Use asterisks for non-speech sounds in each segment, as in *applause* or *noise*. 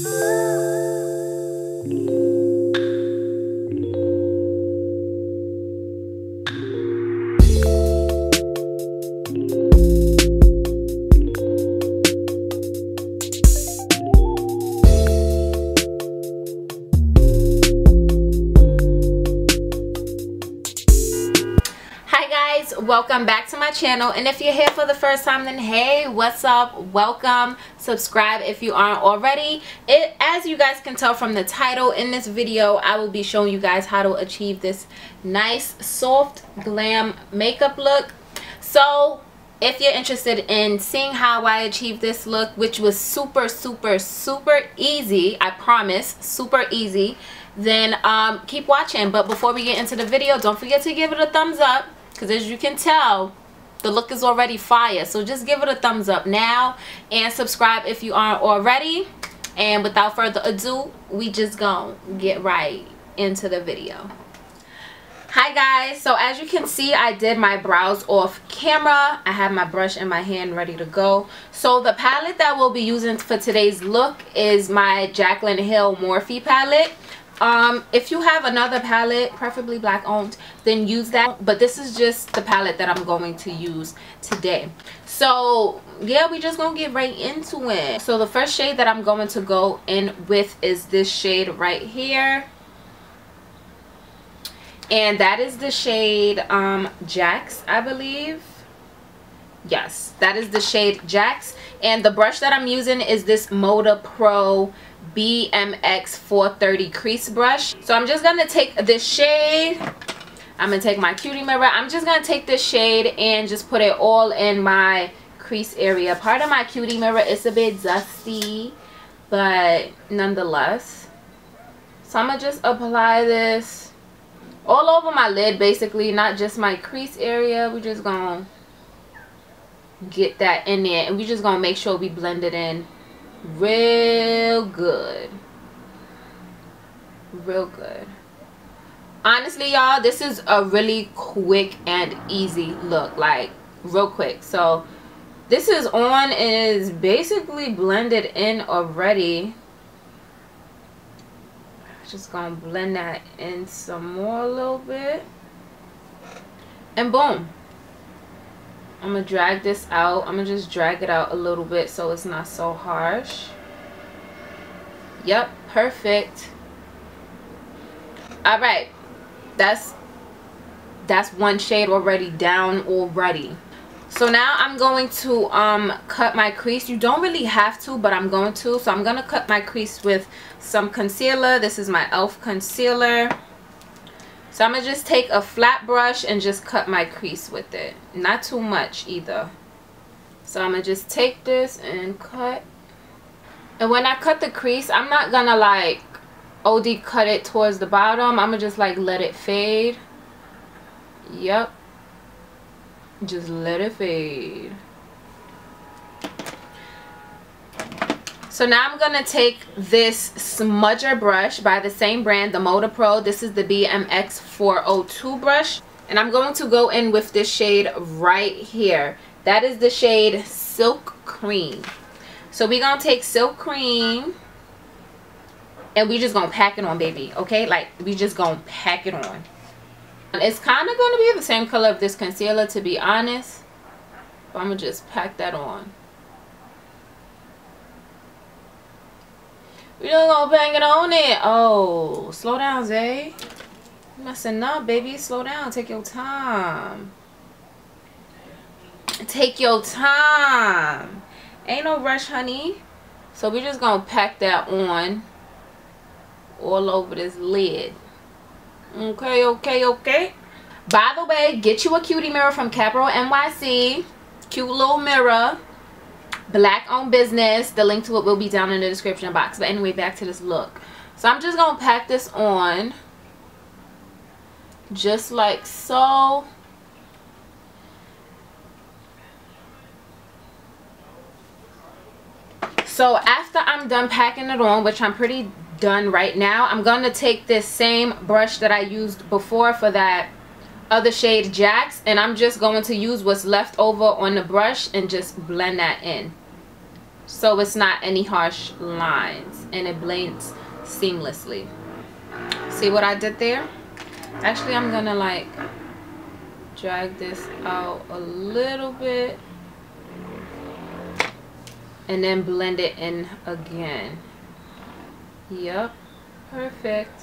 Música welcome back to my channel. And if you're here for the first time then hey what's up? Welcome. Subscribe if you aren't already. It as you guys can tell from the title in this video i will be showing you guys how to achieve this nice soft glam makeup look. So if you're interested in seeing how I achieved this look which was super super super easy I promise super easy then um, keep watching. But before we get into the video don't forget to give it a thumbs up because as you can tell the look is already fire. So just give it a thumbs up now and subscribe if you aren't already. And without further ado we just gonna get right into the video. Hi guys. So as you can see i did my brows off camera. I have my brush in my hand ready to go. So the palette that we'll be using for today's look is my jaclyn hill morphe palette um if you have another palette preferably black owned then use that. But this is just the palette that i'm going to use today. So yeah we just gonna get right into it. So the first shade that i'm going to go in with is this shade right here. And that is the shade um jax i believe. Yes that is the shade jax. And the brush that i'm using is this moda pro BMX 430 crease brush. So I'm just going to take this shade. I'm going to take my cutie mirror. I'm just going to take this shade and just put it all in my crease area. Part of my cutie mirror is a bit dusty, but nonetheless. So I'm going to just apply this all over my lid basically, not just my crease area. We're just going to get that in there and we're just going to make sure we blend it in real good. Real good. Honestly y'all this is a really quick and easy look like real quick. So this is on is basically blended in already. Just gonna blend that in some more a little bit. And boom I'm gonna drag this out I'm gonna just drag it out a little bit so it's not so harsh yep perfect all right that's that's one shade already down already so now I'm going to um, cut my crease. You don't really have to, but I'm going to. So I'm going to cut my crease with some concealer. This is my e.l.f. concealer. So I'm going to just take a flat brush and just cut my crease with it. Not too much either. So I'm going to just take this and cut. And when I cut the crease, I'm not going to like OD cut it towards the bottom. I'm going to just like let it fade. Yep. Just let it fade. So now I'm going to take this smudger brush by the same brand, the Moda Pro. This is the BMX 402 brush. And I'm going to go in with this shade right here. That is the shade Silk Cream. So we're going to take Silk Cream and we just going to pack it on, baby. Okay? Like, we just going to pack it on. It's kind of going to be the same color of this concealer, to be honest. But I'm going to just pack that on. We just gonna bang it on it. Oh, slow down, Zay. You messing up, baby. Slow down. Take your time. Take your time. Ain't no rush, honey. So we just gonna pack that on all over this lid. Okay, okay, okay. By the way, get you a cutie mirror from Caprial NYC. Cute little mirror black owned business the link to it will be down in the description box. But anyway back to this look. So i'm just gonna pack this on. Just like so. So after i'm done packing it on which i'm pretty done right now i'm to take this same brush that i used before for that other shade Jax and I'm just going to use what's left over on the brush and just blend that in so it's not any harsh lines and it blends seamlessly. See what I did there? Actually I'm gonna like drag this out a little bit and then blend it in again. Yep perfect.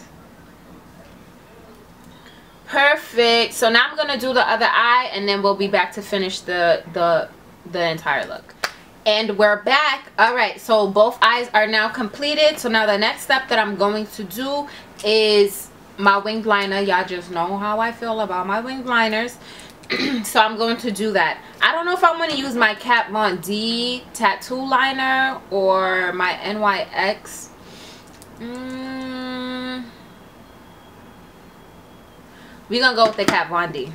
Perfect. So now i'm gonna do the other eye and then we'll be back to finish the the the entire look and we're back. All right so both eyes are now completed. So now the next step that i'm going to do is my winged liner. Y'all just know how i feel about my winged liners. *clears throat* So i'm going to do that. I don't know if i'm going to use my kat von d tattoo liner or my nyx mm. we're gonna go with the kat von d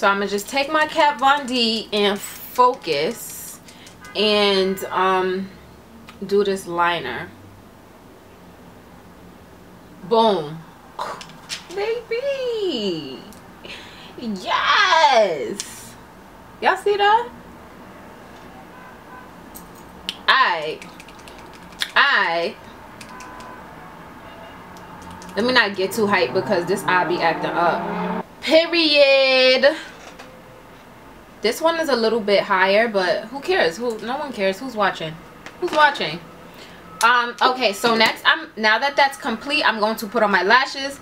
so i'm gonna just take my kat von d and focus and um do this liner. Boom. Baby. Yes. Y'all see that? I i let me not get too hyped because this eye be acting up period this one is a little bit higher but who cares who no one cares who's watching who's watching um okay so next i'm now that that's complete i'm going to put on my lashes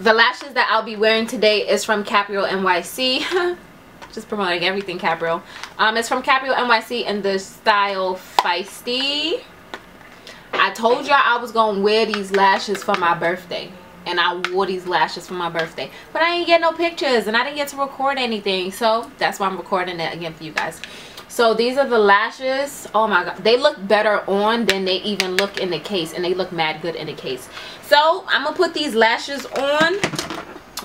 the lashes that I'll be wearing today is from Caprial NYC. *laughs* Just promoting everything Caprial. Um, it's from Caprial NYC in the style Feisty. I told y'all I was going to wear these lashes for my birthday. And I wore these lashes for my birthday. But I didn't get no pictures and I didn't get to record anything. So that's why I'm recording it again for you guys. So these are the lashes. Oh my god. They look better on than they even look in the case and they look mad good in the case. So i'm gonna put these lashes on.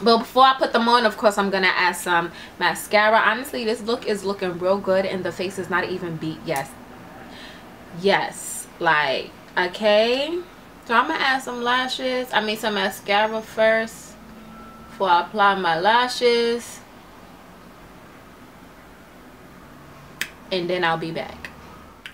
But before i put them on of course i'm gonna add some mascara. Honestly this look is looking real good and the face is not even beat yes yes. Like okay so i'm gonna add some lashes. I mean some mascara first before i apply my lashes. And then I'll be back.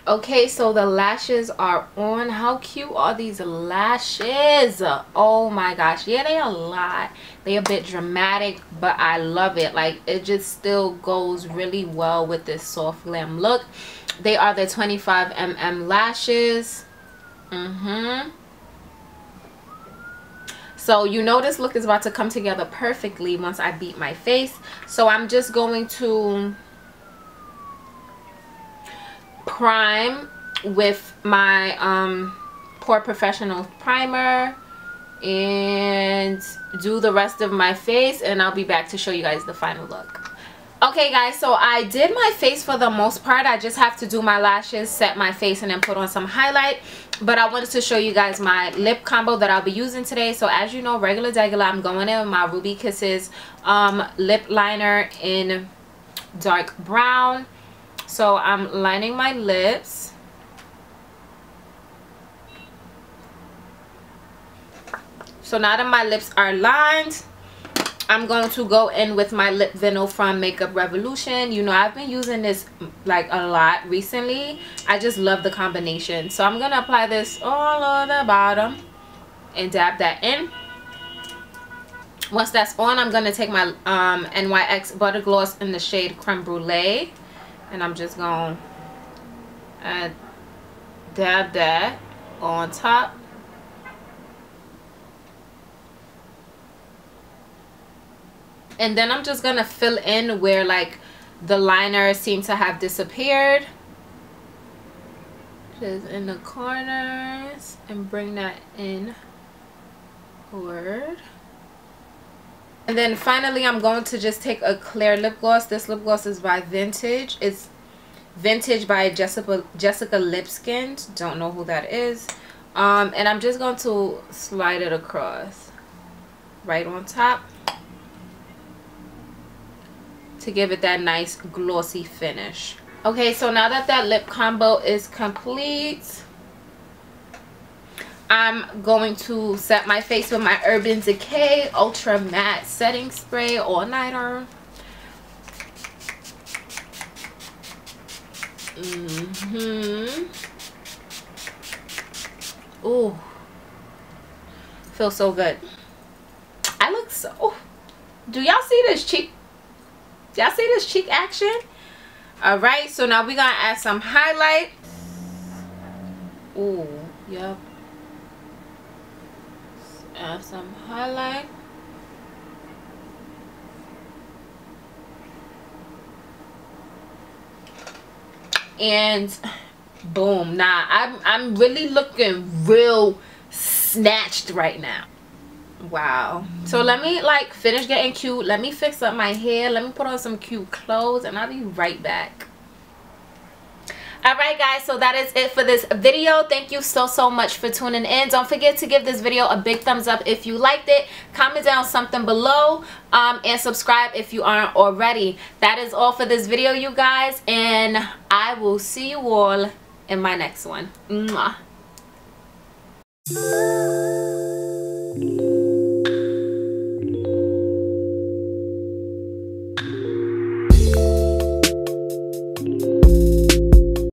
Okay so the lashes are on. How cute are these lashes? Oh my gosh. Yeah they a lot. They a bit dramatic but i love it. Like it just still goes really well with this soft glam look. They are the 25 mm lashes. Mm-hmm so you know this look is about to come together perfectly once i beat my face so i'm just going to prime with my um, POREfessional primer and do the rest of my face and I'll be back to show you guys the final look. Okay guys, so I did my face for the most part. I just have to do my lashes, set my face, and then put on some highlight. But I wanted to show you guys my lip combo that I'll be using today. So as you know, regular degular, I'm going in with my Ruby Kisses um, lip liner in dark brown so I'm lining my lips. So now that my lips are lined, I'm going to go in with my lip vinyl from Makeup Revolution. You know, I've been using this like a lot recently. I just love the combination. So I'm going to apply this all on the bottom and dab that in. Once that's on, I'm going to take my um, NYX Butter Gloss in the shade Creme Brulee and I'm just going to dab that on top and then I'm just gonna fill in where like the liner seemed to have disappeared just in the corners and bring that in forward and then finally, I'm going to just take a clear lip gloss. This lip gloss is by Vintage. It's Vintage by Jessica Jessica Lipskin. Don't know who that is. Um, and I'm just going to slide it across right on top to give it that nice glossy finish. Okay, so now that that lip combo is complete, I'm going to set my face with my Urban Decay Ultra Matte Setting Spray All Nighter. Mm-hmm. Ooh. Feels so good. I look so... Do y'all see this cheek? Y'all see this cheek action? Alright, so now we're to add some highlight. Ooh, yep. Add some highlight. and boom nah i'm i'm really looking real snatched right now wow so let me like finish getting cute let me fix up my hair let me put on some cute clothes and i'll be right back Alright guys, so that is it for this video. Thank you so, so much for tuning in. Don't forget to give this video a big thumbs up if you liked it. Comment down something below um, and subscribe if you aren't already. That is all for this video, you guys. And I will see you all in my next one. Mwah.